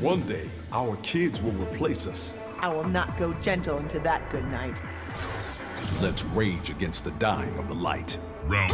One day, our kids will replace us. I will not go gentle into that good night. Let's rage against the dying of the light. Round